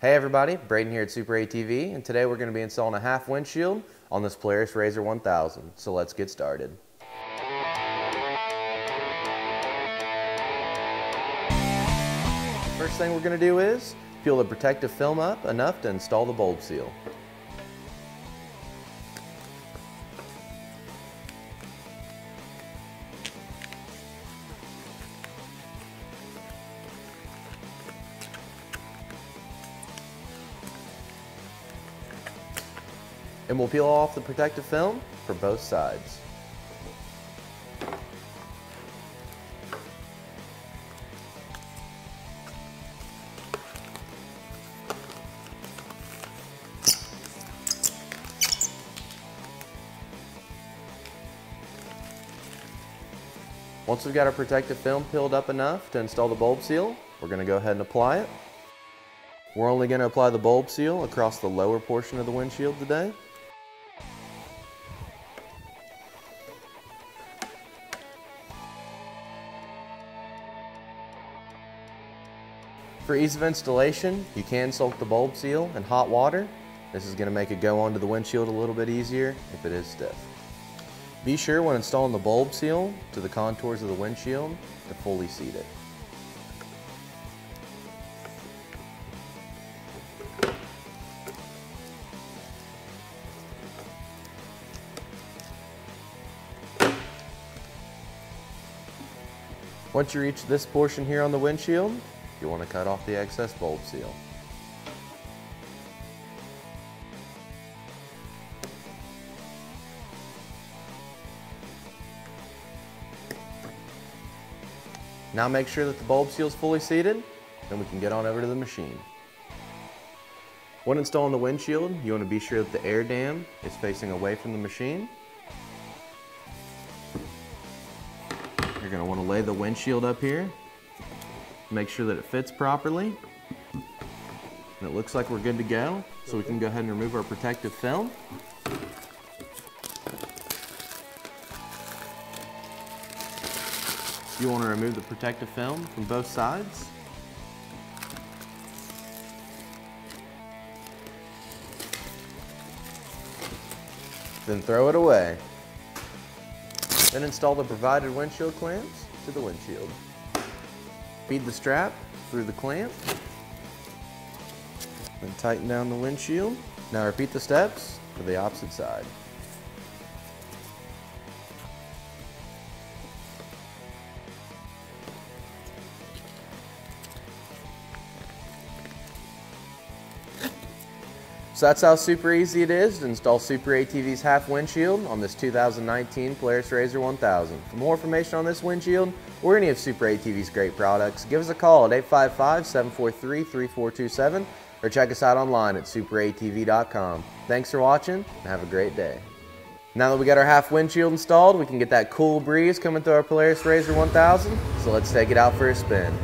Hey everybody, Braden here at Super ATV, and today we're going to be installing a half windshield on this Polaris RZR 1000. So let's get started. First thing we're going to do is peel the protective film up enough to install the bulb seal. And we'll peel off the protective film for both sides. Once we've got our protective film peeled up enough to install the bulb seal, we're going to go ahead and apply it. We're only going to apply the bulb seal across the lower portion of the windshield today. For ease of installation, you can soak the bulb seal in hot water. This is going to make it go onto the windshield a little bit easier if it is stiff. Be sure when installing the bulb seal to the contours of the windshield to fully seat it. Once you reach this portion here on the windshield, you want to cut off the excess bulb seal. Now make sure that the bulb seal is fully seated, then we can get on over to the machine. When installing the windshield, you want to be sure that the air dam is facing away from the machine. You're going to want to lay the windshield up here make sure that it fits properly. And it looks like we're good to go. So we can go ahead and remove our protective film. You want to remove the protective film from both sides. Then throw it away. Then install the provided windshield clamps to the windshield. Feed the strap through the clamp. Then tighten down the windshield. Now repeat the steps for the opposite side. So that's how super easy it is to install Super ATV's half windshield on this 2019 Polaris RZR 1000. For more information on this windshield or any of Super ATV's great products, give us a call at 855-743-3427 or check us out online at superatv.com. Thanks for watching and have a great day. Now that we got our half windshield installed, we can get that cool breeze coming through our Polaris RZR 1000, so let's take it out for a spin.